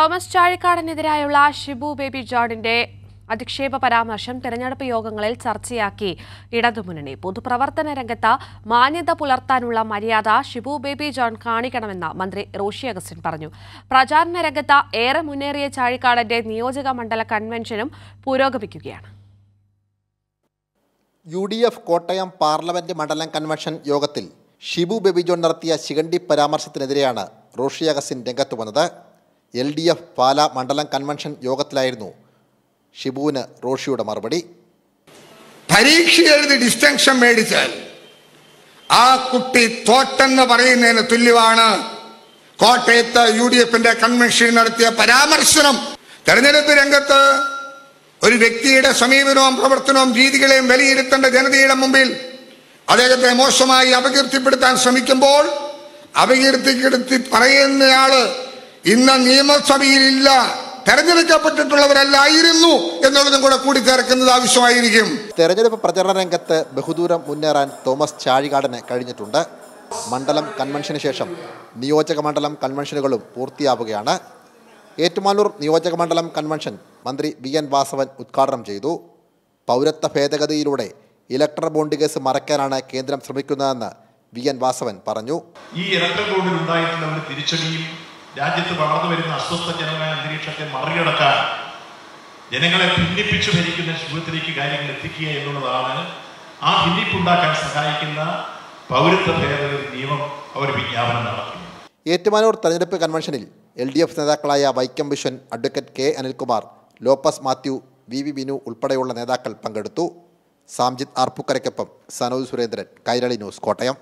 Thomas ചാഴിക്കാടനെതിരായുള്ള Shibu baby ജോണിന്റെ അധിക്ഷേപ പരാമർശം തെരഞ്ഞെടുപ്പ് യോഗങ്ങളിൽ ചർച്ചയാക്കി. ഇടതുമുന്നണി പൊതുപ്രവർത്തന രംഗത്ത് മാന്യത പുലർത്താനുള്ള മര്യാദ ഷിബു ബേബി ജോൺ കാണിക്കണമെന്ന് മന്ത്രി റോഷി അഗസ്റ്റിൻ പറഞ്ഞു. പ്രചാരണ രംഗത്ത് ഏറെ മുന്നേറിയ ചാഴിക്കാടന്റെ നിയോജക മണ്ഡല കൺവെൻഷനും പുരോഗമിക്കുകയാണ്. U D F Kottayam parliament മണ്ഡലം കൺവെൻഷൻ യോഗത്തിൽ ഷിബു ബേബി ജോൺ നടത്തിയ ശിഖണ്ഡി പരാമർശത്തിനെതിരെയാണ് റോഷി അഗസ്റ്റിൻ രംഗത്ത് വന്നത്. എൽ ഡി എഫ് പാല മണ്ഡലം കൺവെൻഷൻ യോഗത്തിലായിരുന്നു ഷിബുവിന് റോഷിയുടെ മറുപടി. പരീക്ഷ എഴുതി ഡിസ്റ്റൻഷൻ മേടിച്ചാൽ ആ കുട്ടി തോറ്റെന്ന് പറയുന്നതിന് തുല്യമാണ്. കോട്ടയത്ത് യു ഡി എഫിന്റെ കൺവെൻഷൻ നടത്തിയ പരാമർശനം. തെരഞ്ഞെടുപ്പ് രംഗത്ത് ഒരു വ്യക്തിയുടെ സമീപനവും പ്രവർത്തനവും രീതികളെയും വിലയിരുത്തേണ്ട ജനതയുടെ മുമ്പിൽ അദ്ദേഹത്തെ മോശമായി അപകീർത്തിപ്പെടുത്താൻ ശ്രമിക്കുമ്പോൾ അപകീർത്തിപ്പെടുത്തി പറയുന്നയാൾ ഇന്ന് നിയമസഭയിലില്ല. തെരഞ്ഞെടുക്കപ്പെട്ടിട്ടുള്ളവരല്ലായിരുന്നു എന്നുള്ളതും കൂടെ കൂടി ചേർക്കുന്നത് ആവശ്യമായിരിക്കും. തെരഞ്ഞെടുപ്പ് പ്രചരണ രംഗത്ത് ബഹുദൂരം മുന്നേറാൻ തോമസ് ചാഴികാടന് കഴിഞ്ഞിട്ടുണ്ട്. മണ്ഡലം കൺവെൻഷന് ശേഷം നിയോജക മണ്ഡലം കൺവെൻഷനുകളും പൂർത്തിയാവുകയാണ്. ഏറ്റുമാനൂർ നിയോജക മണ്ഡലം കൺവെൻഷൻ മന്ത്രി വി എൻ വാസവൻ ഉദ്ഘാടനം ചെയ്തു. പൗരത്വ ഭേദഗതിയിലൂടെ ഇലക്ട്രൽ ബോണ്ട് കേസ് മറയ്ക്കാനാണ് കേന്ദ്രം ശ്രമിക്കുന്നതെന്ന് വി എൻ വാസവൻ പറഞ്ഞു. ഈ ഇലക്ട്രൽ ബോണ്ടിൽ ഉണ്ടായിട്ടുള്ള ഒരു തിരിച്ചടിയും രാജ്യത്ത് വളർന്നു വരുന്ന അസ്വസ്ഥജനമായ അന്തരീക്ഷത്തെ മറികടക്കാൻ ജനങ്ങളെ ഭിന്നിപ്പിച്ചു ഭരിക്കുന്ന ശുഭത്തിലേക്ക് കാര്യങ്ങൾ എത്തിക്കുക എന്നുള്ളതാണ് ആ ഭിന്നിപ്പുണ്ടാക്കാൻ സഹായിക്കുന്ന പൗരത്വ ഭേദഗതി നിയമം അവർ വിജ്ഞാപനം നടത്തി ഏറ്റുമാനൂർ തെരഞ്ഞെടുപ്പ് കൺവെൻഷനിൽ എൽ ഡി എഫ് നേതാക്കളായ Vaikom Viswan advocate K Anilkumar Lopez Mathew V V Binu ഉൾപ്പെടെയുള്ള നേതാക്കൾ പങ്കെടുത്തു. സാംജിത് ആർപ്പുക്കരയ്ക്കൊപ്പം സനോജ് സുരേന്ദ്രൻ കൈരളി ന്യൂസ് കോട്ടയം.